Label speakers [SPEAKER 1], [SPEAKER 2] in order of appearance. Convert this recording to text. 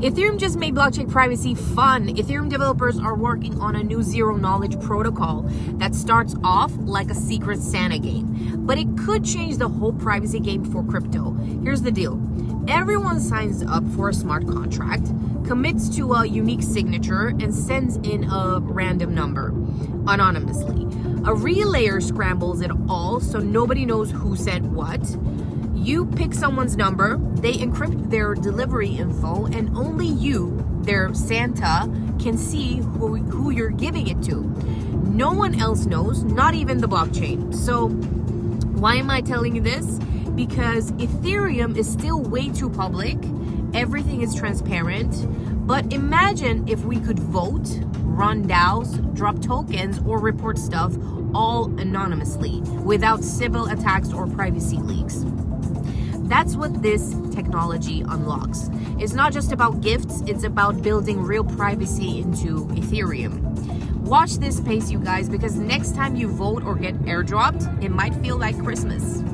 [SPEAKER 1] Ethereum just made blockchain privacy fun. Ethereum developers are working on a new zero knowledge protocol that starts off like a secret Santa game, but it could change the whole privacy game for crypto. Here's the deal everyone signs up for a smart contract, commits to a unique signature, and sends in a random number anonymously. A relayer scrambles it all so nobody knows who sent what you pick someone's number, they encrypt their delivery info, and only you, their Santa, can see who, who you're giving it to. No one else knows, not even the blockchain. So, why am I telling you this? Because Ethereum is still way too public, everything is transparent. But imagine if we could vote, run DAOs, drop tokens, or report stuff all anonymously without Sybil attacks or privacy leaks. That's what this technology unlocks. It's not just about gifts, it's about building real privacy into Ethereum. Watch this space, you guys, because next time you vote or get airdropped, it might feel like Christmas.